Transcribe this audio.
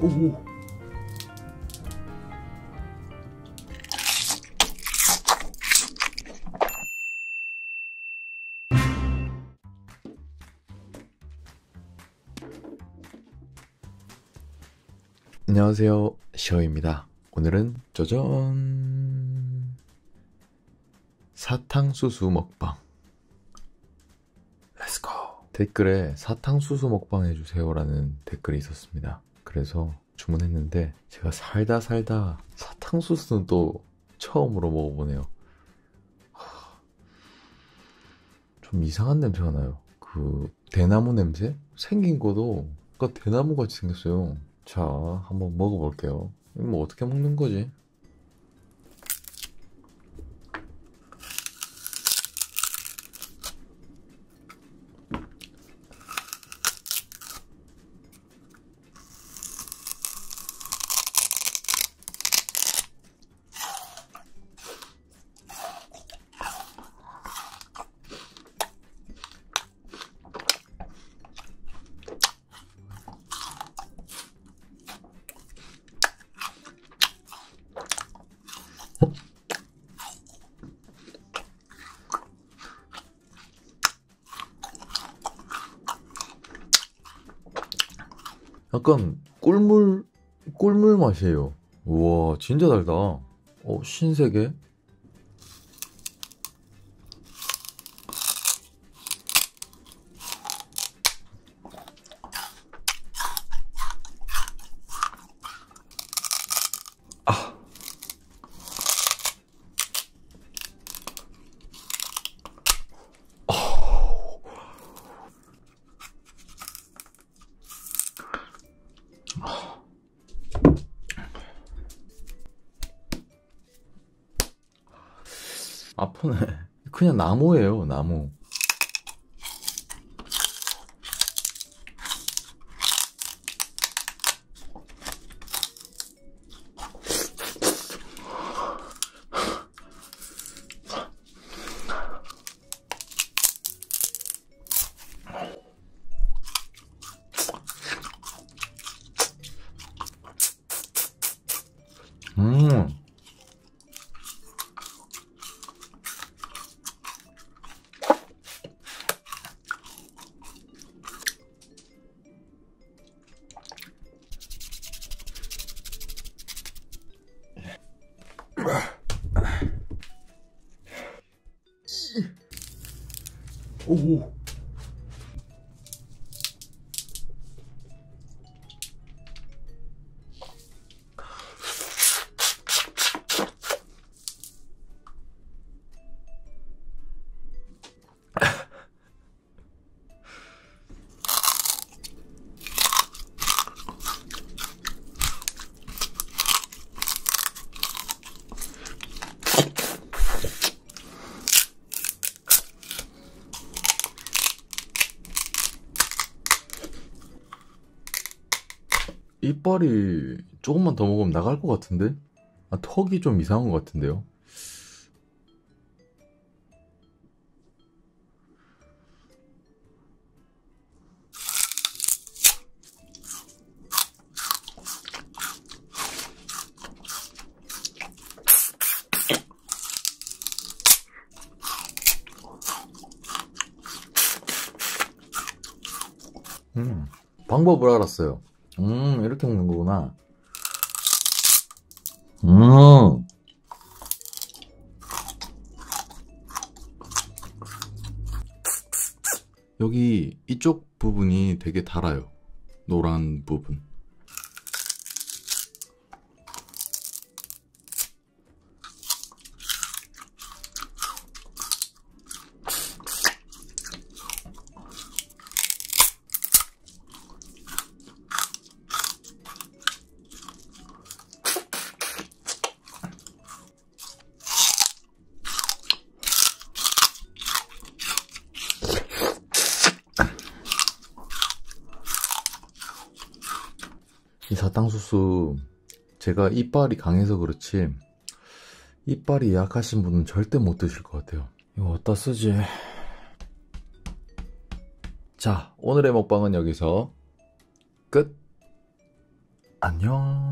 오. 안녕하세요. 시어입니다. 오늘은 짜잔. 사탕수수 먹방. 렛츠고 댓글에 사탕수수 먹방 해주세요 라는 댓글이 있었습니다 그래서 주문했는데 제가 살다 살다 사탕수수는 또 처음으로 먹어보네요 좀 이상한 냄새가 나요 그 대나무 냄새? 생긴 것도 그러니까 대나무 같이 생겼어요 자, 한번 먹어볼게요. 뭐 어떻게 먹는 거지? 약간 꿀물 꿀물 맛이에요. 우와 진짜 달다. 어 신세계. 아프네. 그냥 나무예요, 나무. 음. 오. 이빨이 조금만 더 먹으면 나갈 것 같은데? 아, 턱이 좀 이상한 것 같은데요? 음, 방법을 알았어요. 음, 이렇게 먹는 거구나. 음. 여기 이쪽 부분이 되게 달아요. 노란 부분. 이 사탕수수 제가 이빨이 강해서 그렇지 이빨이 약하신 분은 절대 못 드실 것 같아요. 이거 어디다 쓰지? 자 오늘의 먹방은 여기서 끝. 안녕.